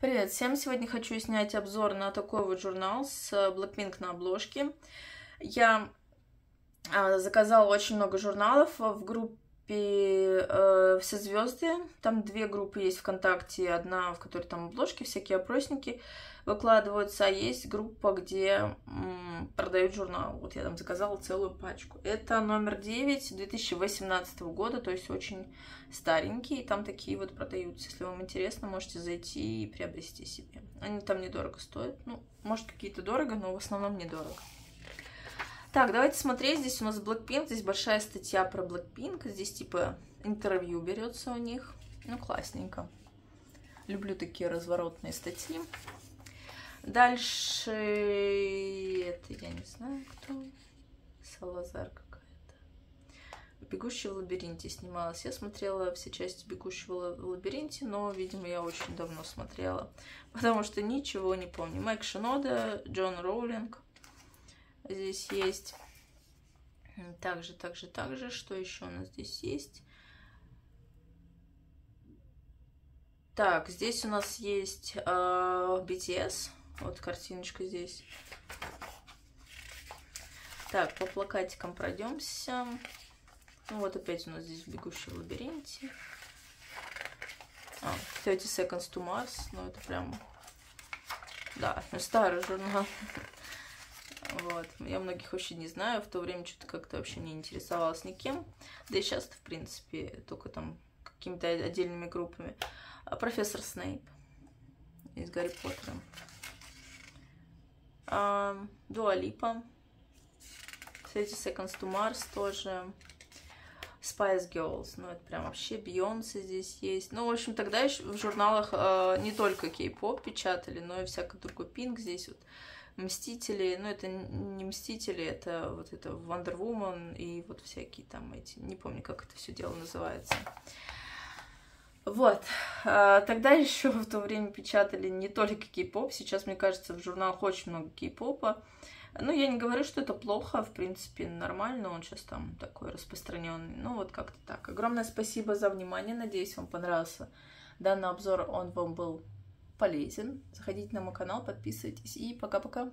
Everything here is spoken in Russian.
Привет всем! Сегодня хочу снять обзор на такой вот журнал с Blackpink на обложке. Я а, заказала очень много журналов в группе э, «Все звезды». Там две группы есть ВКонтакте. Одна, в которой там обложки, всякие опросники выкладываются, а есть группа, где продают журнал. Вот я там заказала целую пачку. Это номер 9 2018 года, то есть очень старенький. Там такие вот продаются. Если вам интересно, можете зайти и приобрести себе. Они там недорого стоят. Ну, может, какие-то дорого, но в основном недорого. Так, давайте смотреть. Здесь у нас Blackpink. Здесь большая статья про Blackpink. Здесь типа интервью берется у них. Ну, классненько. Люблю такие разворотные статьи. Дальше... Это я не знаю, кто. Салазар какая-то. «Бегущий в лабиринте» снималась. Я смотрела все части «Бегущего в лабиринте», но, видимо, я очень давно смотрела, потому что ничего не помню. Майк Шинода, Джон Роулинг здесь есть. Также, также, также, что еще у нас здесь есть? Так, здесь у нас есть э, BTS. Вот картиночка здесь. Так, по плакатикам пройдемся. Ну вот опять у нас здесь бегущий в лабиринте. А, 30 Seconds to Mars. Ну это прям... Да, старый журнал. Вот. Я многих вообще не знаю. В то время что-то как-то вообще не интересовалась никем. Да и сейчас, в принципе, только там какими-то отдельными группами. А профессор Снейп из Гарри Поттера. Дуалипа. Кстати, Seconds to Mars тоже. Spice Girls, ну это прям вообще Бейонсе здесь есть. Ну, в общем, тогда еще в журналах э, не только кей-поп печатали, но и всякий другой пинг здесь вот. Мстители, ну это не Мстители, это вот это Wonder Woman и вот всякие там эти, не помню, как это все дело называется. Вот. А, тогда еще в то время печатали не только кей-поп. Сейчас, мне кажется, в журналах очень много кей-попа. Ну, я не говорю, что это плохо, в принципе, нормально, он сейчас там такой распространенный. Ну, вот как-то так. Огромное спасибо за внимание, надеюсь, вам понравился данный обзор, он вам был полезен. Заходите на мой канал, подписывайтесь и пока-пока.